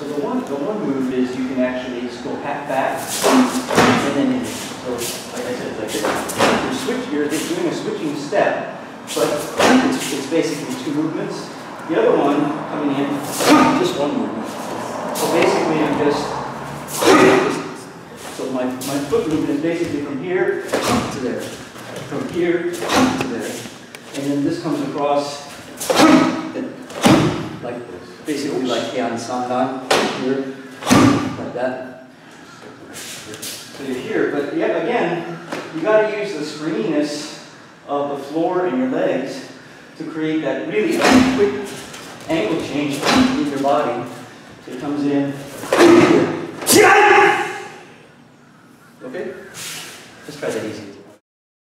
So the one, the one move is you can actually just go half back and then in. So like I said, like. You're switch, you're doing a switching step, but it's, it's basically two movements. The other one coming in, just one movement. So basically I'm just, so my, my foot movement is basically from here to there, from here to there. And then this comes across like this, basically like Heian Sandan here, like that. So you're here, but again, you got to use the springiness of the floor and your legs to create that really quick angle change in your body. So it comes in. Okay? Let's try that easy.